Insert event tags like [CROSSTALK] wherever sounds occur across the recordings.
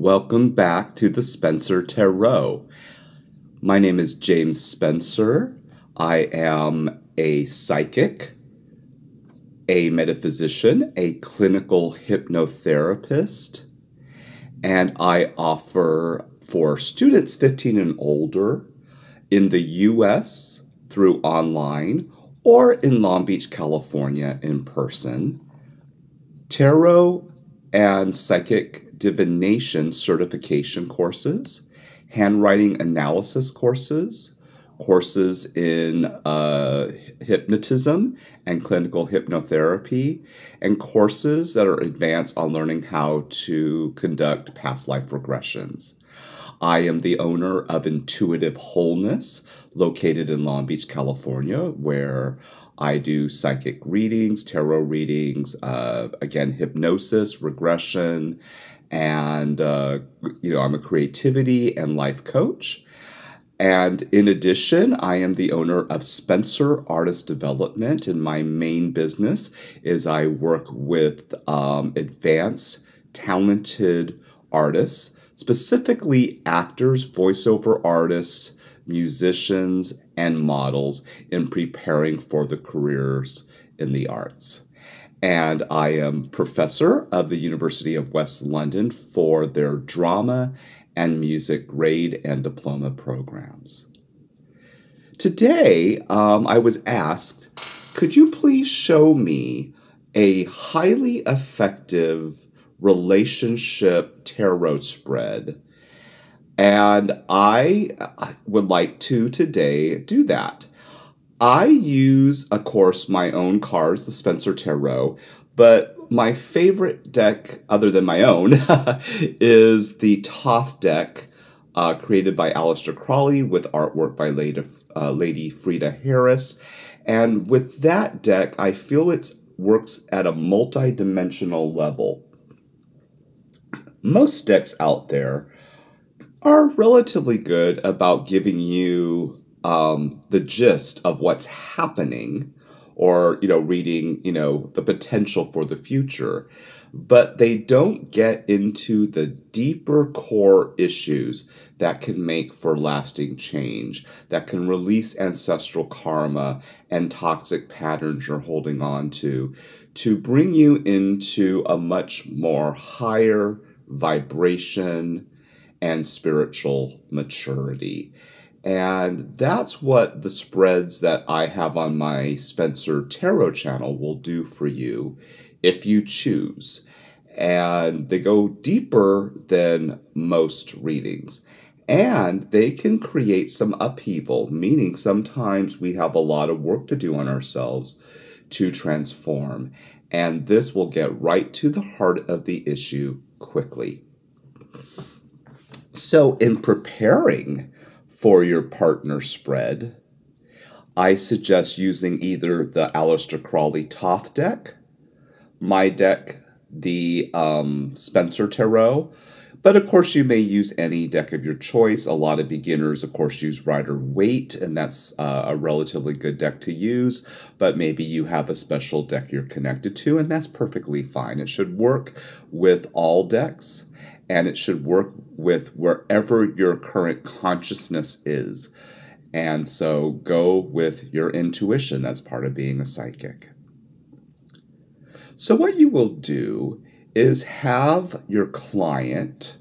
Welcome back to the Spencer Tarot. My name is James Spencer. I am a psychic, a metaphysician, a clinical hypnotherapist, and I offer for students 15 and older in the US through online or in Long Beach, California in person tarot and psychic divination certification courses, handwriting analysis courses, courses in uh, hypnotism and clinical hypnotherapy, and courses that are advanced on learning how to conduct past life regressions. I am the owner of Intuitive Wholeness, located in Long Beach, California, where I do psychic readings, tarot readings, uh, again, hypnosis, regression, and, uh, you know, I'm a creativity and life coach. And in addition, I am the owner of Spencer Artist Development, and my main business is I work with um, advanced, talented artists, specifically actors, voiceover artists, musicians, and models in preparing for the careers in the arts. And I am professor of the University of West London for their drama and music grade and diploma programs. Today, um, I was asked, could you please show me a highly effective relationship tarot spread and I would like to today do that. I use, of course, my own cards, the Spencer Tarot, but my favorite deck, other than my own, [LAUGHS] is the Thoth deck, uh, created by Aleister Crowley with artwork by Lady, uh, Lady Frieda Harris. And with that deck, I feel it works at a multi-dimensional level. Most decks out there are relatively good about giving you um, the gist of what's happening or you know reading you know the potential for the future but they don't get into the deeper core issues that can make for lasting change that can release ancestral karma and toxic patterns you're holding on to to bring you into a much more higher vibration and spiritual maturity. And that's what the spreads that I have on my Spencer Tarot channel will do for you if you choose. And they go deeper than most readings. And they can create some upheaval, meaning sometimes we have a lot of work to do on ourselves to transform. And this will get right to the heart of the issue quickly. So, in preparing for your partner spread, I suggest using either the Aleister Crowley Thoth deck, my deck, the um, Spencer Tarot, but of course, you may use any deck of your choice. A lot of beginners, of course, use Rider Waite, and that's uh, a relatively good deck to use. But maybe you have a special deck you're connected to, and that's perfectly fine. It should work with all decks and it should work with wherever your current consciousness is. And so go with your intuition. That's part of being a psychic. So, what you will do is have your client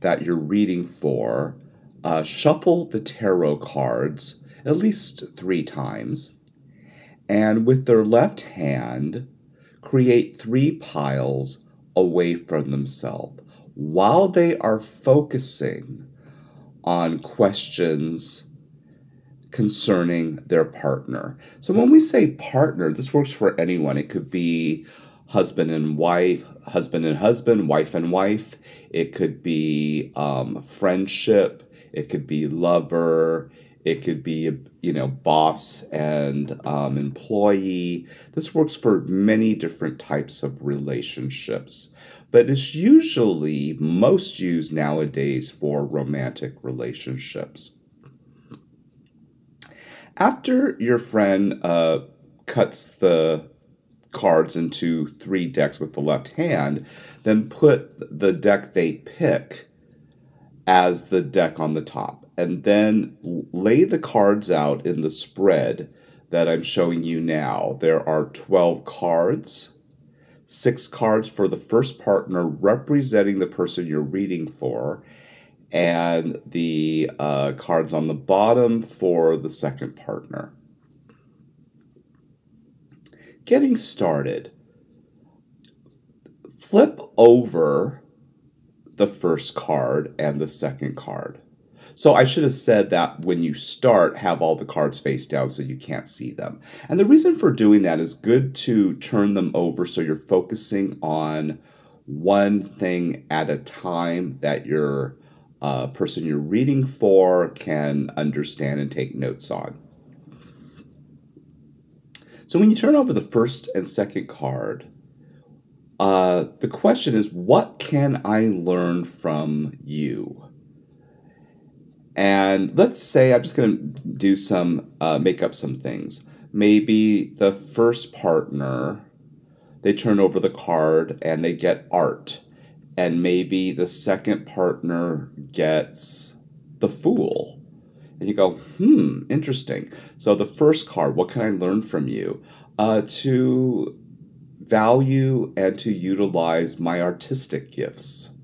that you're reading for uh, shuffle the tarot cards at least three times, and with their left hand, create three piles away from themselves while they are focusing on questions concerning their partner. So when we say partner, this works for anyone. It could be husband and wife, husband and husband, wife and wife. It could be um, friendship. It could be lover. It could be, you know, boss and um, employee. This works for many different types of relationships but it's usually most used nowadays for romantic relationships. After your friend uh, cuts the cards into three decks with the left hand, then put the deck they pick as the deck on the top. And then lay the cards out in the spread that I'm showing you now. There are 12 cards, six cards for the first partner representing the person you're reading for, and the uh, cards on the bottom for the second partner. Getting started. Flip over the first card and the second card. So I should have said that when you start, have all the cards face down so you can't see them. And the reason for doing that is good to turn them over so you're focusing on one thing at a time that your uh, person you're reading for can understand and take notes on. So when you turn over the first and second card, uh, the question is, what can I learn from you? And let's say I'm just going to do some, uh, make up some things. Maybe the first partner, they turn over the card and they get art. And maybe the second partner gets the fool. And you go, hmm, interesting. So the first card, what can I learn from you? Uh, to value and to utilize my artistic gifts.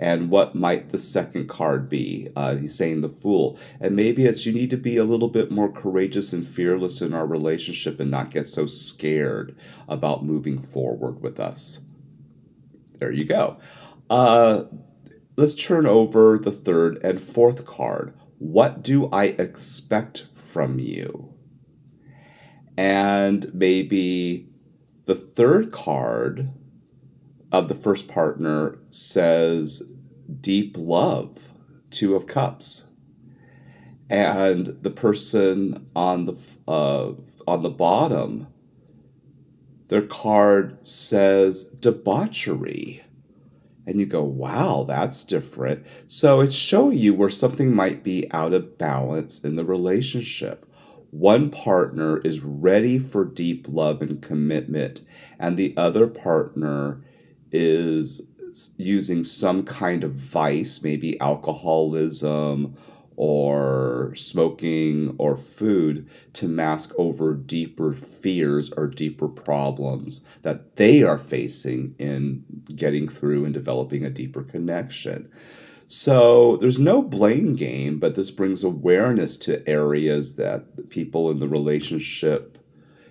And what might the second card be? Uh, he's saying the fool. And maybe it's you need to be a little bit more courageous and fearless in our relationship and not get so scared about moving forward with us. There you go. Uh, let's turn over the third and fourth card. What do I expect from you? And maybe the third card of the first partner says deep love, two of cups. And the person on the uh, on the bottom, their card says debauchery. And you go, wow, that's different. So it's showing you where something might be out of balance in the relationship. One partner is ready for deep love and commitment, and the other partner is using some kind of vice, maybe alcoholism or smoking or food, to mask over deeper fears or deeper problems that they are facing in getting through and developing a deeper connection. So there's no blame game, but this brings awareness to areas that people in the relationship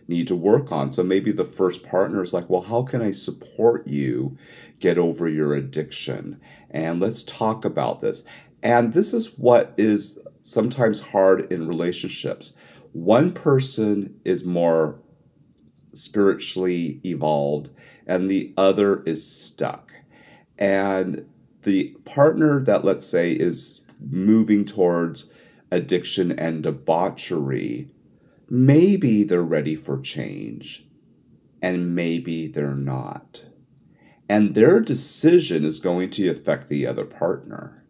need to work on. So maybe the first partner is like, well, how can I support you get over your addiction? And let's talk about this. And this is what is sometimes hard in relationships. One person is more spiritually evolved, and the other is stuck. And the partner that, let's say, is moving towards addiction and debauchery, maybe they're ready for change, and maybe they're not. And their decision is going to affect the other partner.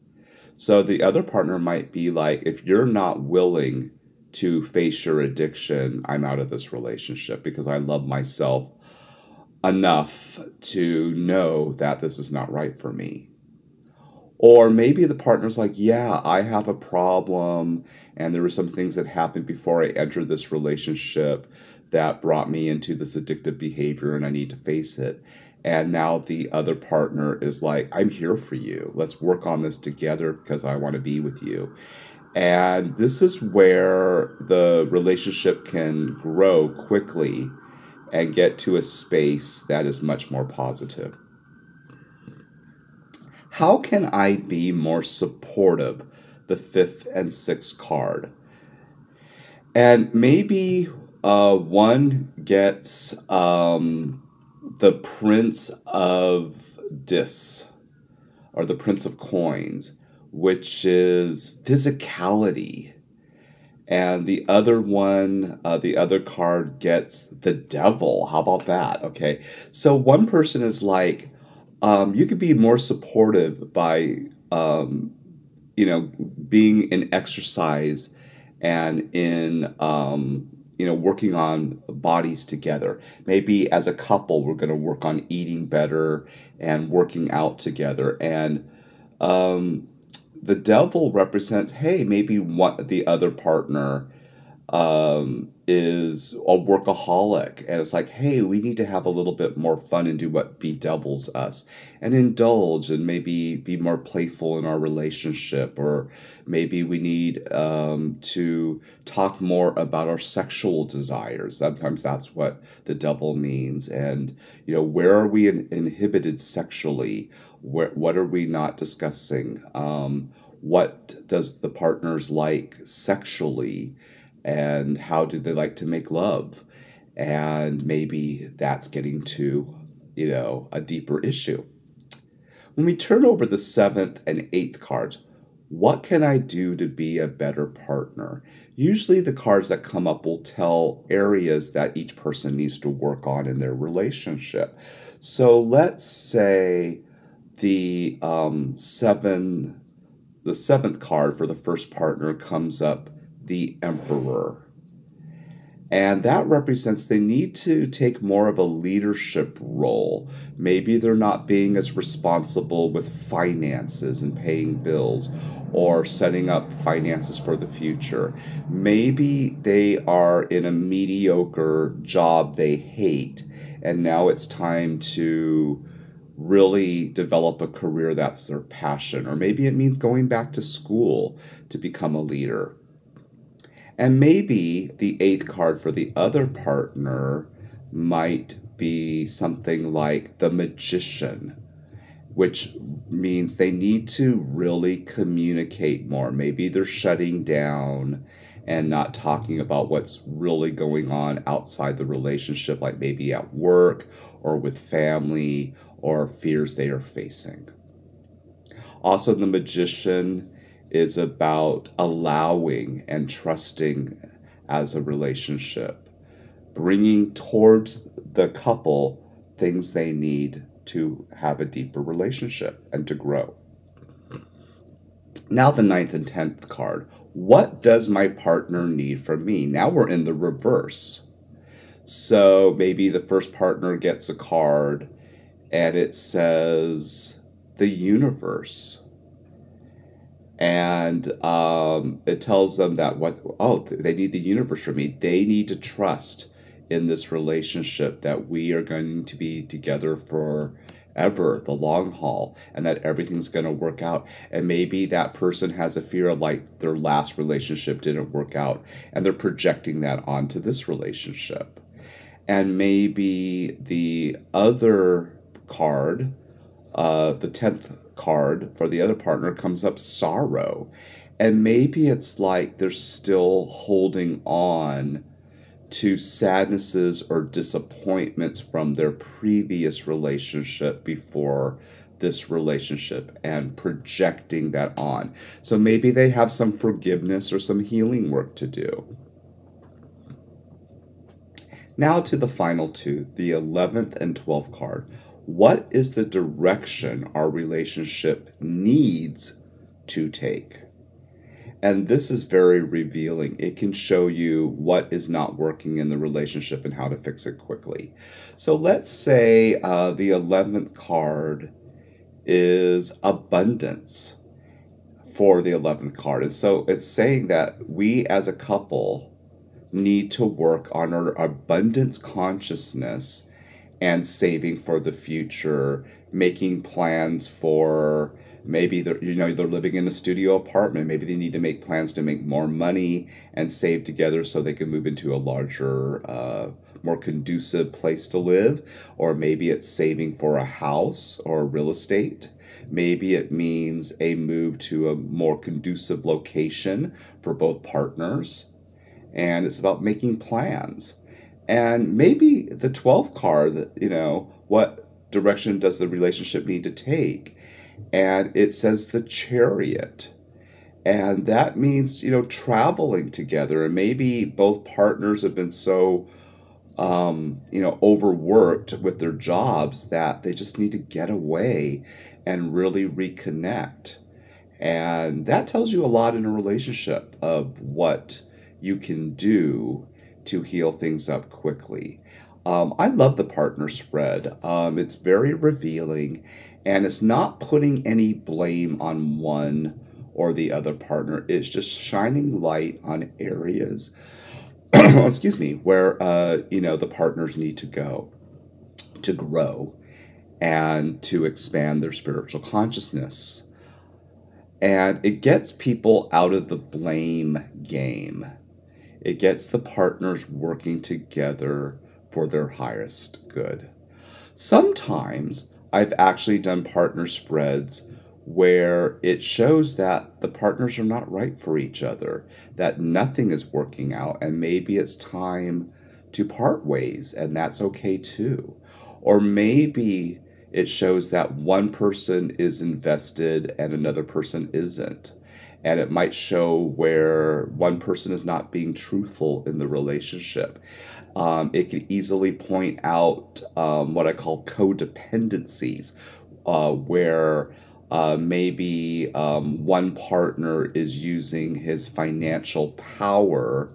So the other partner might be like, if you're not willing to face your addiction, I'm out of this relationship because I love myself enough to know that this is not right for me. Or maybe the partner's like, yeah, I have a problem, and there were some things that happened before I entered this relationship that brought me into this addictive behavior, and I need to face it. And now the other partner is like, I'm here for you. Let's work on this together because I want to be with you. And this is where the relationship can grow quickly and get to a space that is much more positive how can I be more supportive? The fifth and sixth card. And maybe uh, one gets um, the Prince of Dis or the Prince of Coins, which is physicality. And the other one, uh, the other card gets the devil. How about that? Okay. So one person is like, um, you could be more supportive by um, you know being in exercise and in um, you know, working on bodies together. Maybe as a couple, we're going to work on eating better and working out together. And um, the devil represents, hey, maybe what the other partner um, is a workaholic. And it's like hey we need to have a little bit more fun and do what bedevils us and indulge and maybe be more playful in our relationship. Or maybe we need um, to talk more about our sexual desires. Sometimes that's what the devil means. And you know where are we in, inhibited sexually? Where, what are we not discussing? Um, what does the partners like sexually and how do they like to make love? And maybe that's getting to you know a deeper issue. When we turn over the seventh and eighth cards what can i do to be a better partner? Usually the cards that come up will tell areas that each person needs to work on in their relationship. So let's say the um, seven the seventh card for the first partner comes up the emperor. And that represents they need to take more of a leadership role. Maybe they're not being as responsible with finances and paying bills or setting up finances for the future. Maybe they are in a mediocre job they hate, and now it's time to really develop a career that's their passion. Or maybe it means going back to school to become a leader. And maybe the eighth card for the other partner might be something like the magician, which means they need to really communicate more. Maybe they're shutting down and not talking about what's really going on outside the relationship, like maybe at work or with family or fears they are facing. Also, the magician is about allowing and trusting as a relationship, bringing towards the couple things they need to have a deeper relationship and to grow. Now, the ninth and tenth card. What does my partner need from me? Now we're in the reverse. So maybe the first partner gets a card and it says the universe and um, it tells them that what oh they need the universe from me. They need to trust in this relationship that we are going to be together forever the long haul and that everything's going to work out. And maybe that person has a fear of like their last relationship didn't work out and they're projecting that onto this relationship. And maybe the other card uh, the 10th card for the other partner comes up sorrow. And maybe it's like they're still holding on to sadnesses or disappointments from their previous relationship before this relationship and projecting that on. So maybe they have some forgiveness or some healing work to do. Now to the final two, the 11th and 12th card what is the direction our relationship needs to take? And this is very revealing. It can show you what is not working in the relationship and how to fix it quickly. So let's say uh, the 11th card is abundance for the 11th card. And so it's saying that we as a couple need to work on our abundance consciousness and saving for the future, making plans for maybe they're you know they're living in a studio apartment. Maybe they need to make plans to make more money and save together so they can move into a larger uh, more conducive place to live. Or maybe it's saving for a house or real estate. Maybe it means a move to a more conducive location for both partners. And it's about making plans and maybe the 12th card, you know, what direction does the relationship need to take? And it says the chariot. And that means, you know, traveling together. And maybe both partners have been so, um, you know, overworked with their jobs that they just need to get away and really reconnect. And that tells you a lot in a relationship of what you can do to heal things up quickly. Um, I love the partner spread. Um, it's very revealing and it's not putting any blame on one or the other partner. It's just shining light on areas, [CLEARS THROAT] excuse me, where uh, you know the partners need to go to grow and to expand their spiritual consciousness. And it gets people out of the blame game. It gets the partners working together for their highest good. Sometimes I've actually done partner spreads where it shows that the partners are not right for each other, that nothing is working out, and maybe it's time to part ways, and that's okay too. Or maybe it shows that one person is invested and another person isn't. And it might show where one person is not being truthful in the relationship. Um, it can easily point out um, what I call codependencies, uh, where uh, maybe um, one partner is using his financial power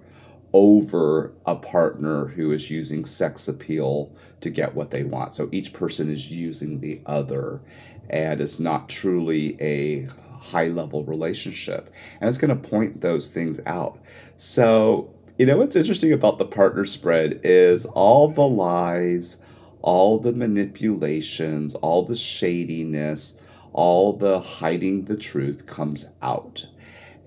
over a partner who is using sex appeal to get what they want. So each person is using the other, and it's not truly a high level relationship. And it's going to point those things out. So, you know, what's interesting about the partner spread is all the lies, all the manipulations, all the shadiness, all the hiding the truth comes out.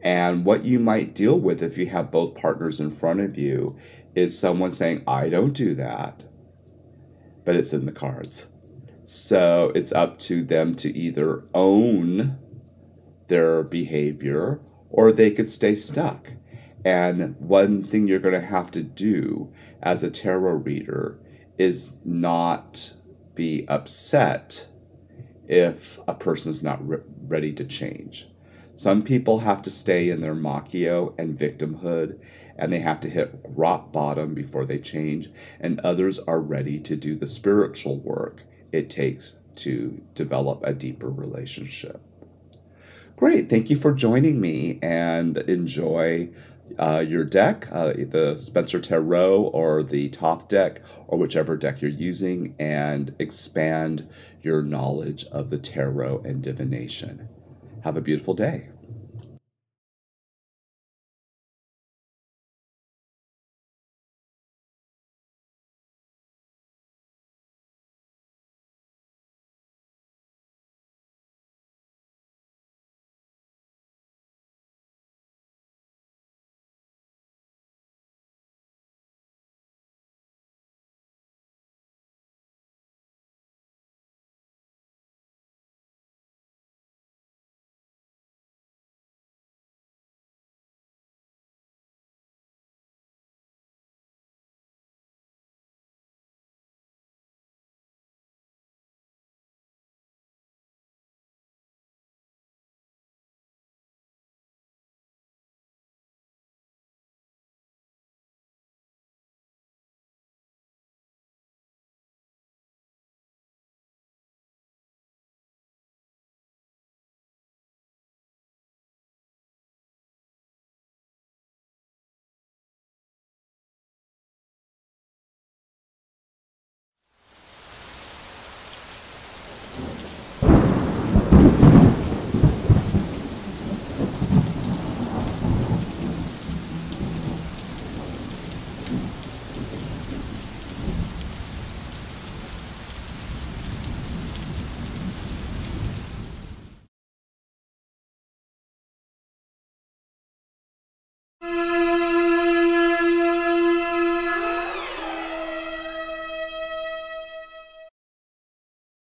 And what you might deal with if you have both partners in front of you is someone saying, I don't do that, but it's in the cards. So it's up to them to either own their behavior or they could stay stuck. And one thing you're going to have to do as a tarot reader is not be upset if a person is not re- ready to change. Some people have to stay in their machio and victimhood, and they have to hit rock bottom before they change, and others are ready to do the spiritual work it takes to develop a deeper relationship. Great. Thank you for joining me and enjoy uh, your deck, uh, the Spencer Tarot or the Thoth deck, or whichever deck you're using, and expand your knowledge of the tarot and divination. Have a beautiful day.